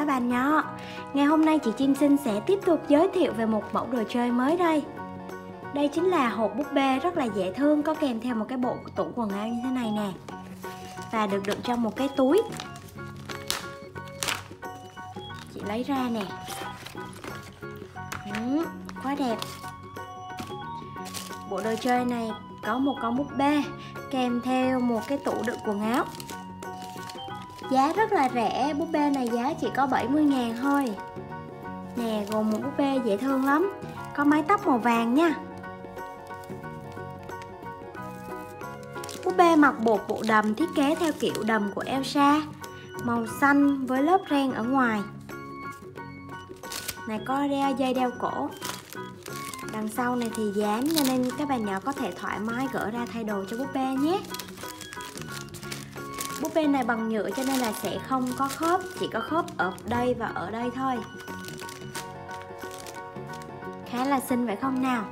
các bạn nhỏ. Ngày hôm nay chị Chim Sinh sẽ tiếp tục giới thiệu về một mẫu đồ chơi mới đây. Đây chính là hộp búp bê rất là dễ thương Có kèm theo một cái bộ tủ quần áo như thế này nè. Và được đựng trong một cái túi. Chị lấy ra nè. Ừ, Quá đẹp. Bộ đồ chơi này có một con búp bê Kèm theo một cái tủ đựng quần áo. Giá rất là rẻ, búp bê này giá chỉ có 70 ngàn thôi. Nè, gồm một búp bê dễ thương lắm. Có mái tóc màu vàng nha. Búp bê mặc bột bộ đầm thiết kế theo kiểu đầm của Elsa. Màu xanh với lớp ren ở ngoài. Này có đeo dây đeo cổ. Đằng sau này thì dán cho nên các bạn nhỏ có thể thoải mái gỡ ra thay đồ cho búp bê nhé. Búp bê này bằng nhựa cho nên là sẽ không có khớp Chỉ có khớp ở đây và ở đây thôi. Khá là xinh phải không nào?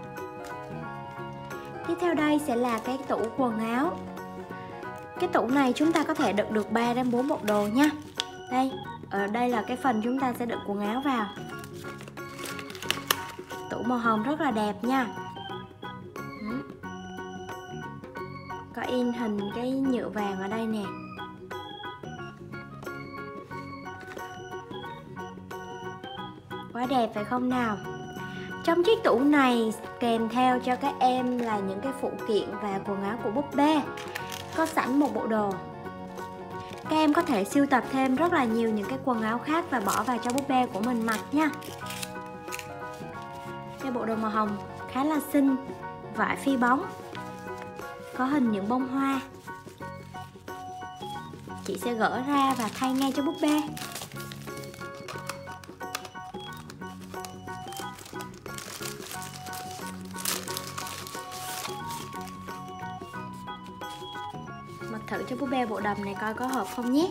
Tiếp theo đây sẽ là cái tủ quần áo. Cái tủ này chúng ta có thể đựng được 3 đến 4 bộ đồ nha. Đây, ở đây là cái phần chúng ta sẽ đựng quần áo vào. Tủ màu hồng rất là đẹp nha. Có in hình cái nhựa vàng ở đây nè. Quá đẹp phải không nào? Trong chiếc tủ này kèm theo cho các em là những cái phụ kiện và quần áo của búp bê, Có sẵn một bộ đồ. Các em có thể siêu tập thêm rất là nhiều những cái quần áo khác và bỏ vào cho búp bê của mình mặc nha. Cái bộ đồ màu hồng khá là xinh, Vải phi bóng, Có hình những bông hoa. Chị sẽ gỡ ra và thay ngay cho búp bê. Thử cho búp bê bộ đầm này coi có hợp không nhé.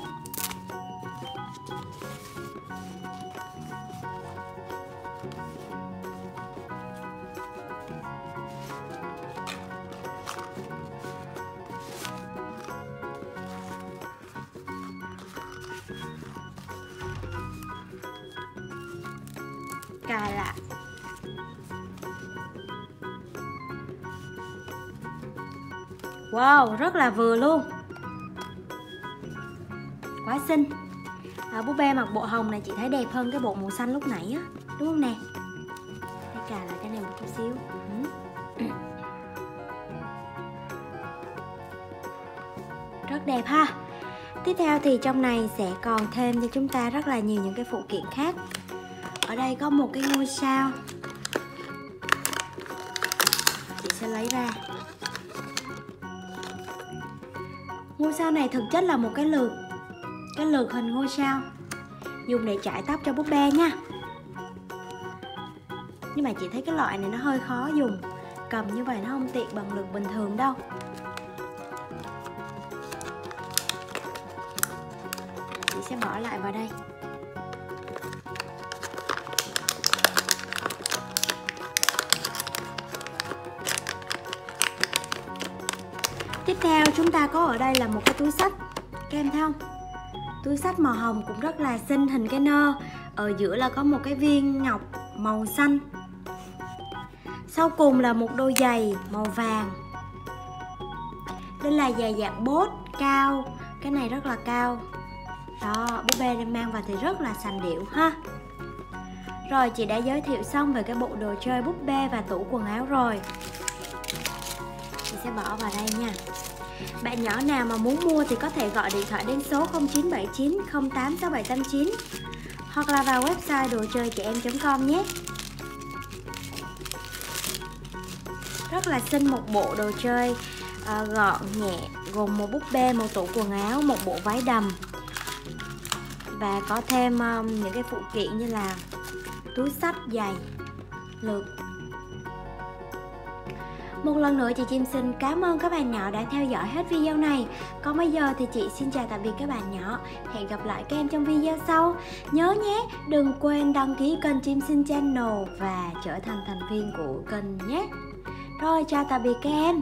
Cài lại. Wow, rất là vừa luôn. Quá xinh. À, Búp bê mặc bộ hồng này chị thấy đẹp hơn cái bộ màu xanh lúc nãy á Đúng không nè? Hãy cà lại cái này một chút xíu. Ừ. Rất đẹp ha. Tiếp theo thì trong này sẽ còn thêm cho chúng ta rất là nhiều những cái phụ kiện khác. Ở đây có một cái ngôi sao. Chị sẽ lấy ra. Ngôi sao này thực chất là một cái lược cái lược hình ngôi sao. Dùng để chải tóc cho búp bê nha. Nhưng mà chị thấy cái loại này nó hơi khó dùng. Cầm như vậy nó không tiện bằng lược bình thường đâu. Chị sẽ bỏ lại vào đây. Tiếp theo chúng ta có ở đây là một cái túi sách. Các em thấy không? Túi sách màu hồng cũng rất là xinh hình cái nơ. Ở giữa là có một cái viên ngọc màu xanh. Sau cùng là một đôi giày màu vàng. Đây là giày dạng bốt cao. Cái này rất là cao. Đó, búp bê đem mang vào thì rất là sành điệu ha. Rồi chị đã giới thiệu xong về cái bộ đồ chơi búp bê và tủ quần áo rồi. Chị sẽ bỏ vào đây nha bạn nhỏ nào mà muốn mua thì có thể gọi điện thoại đến số 0979 086789 hoặc là vào website đồ chơi trẻ em.com nhé. Rất là xinh một bộ đồ chơi à, gọn nhẹ gồm một búp bê, một tủ quần áo, một bộ váy đầm và có thêm um, những cái phụ kiện như là túi sách, giày, lược một lần nữa chị Chim xin cảm ơn các bạn nhỏ đã theo dõi hết video này. Còn bây giờ thì chị xin chào tạm biệt các bạn nhỏ. Hẹn gặp lại các em trong video sau. Nhớ nhé, đừng quên đăng ký kênh Chim Xin Channel Và trở thành thành viên của kênh nhé. Rồi, chào tạm biệt các em.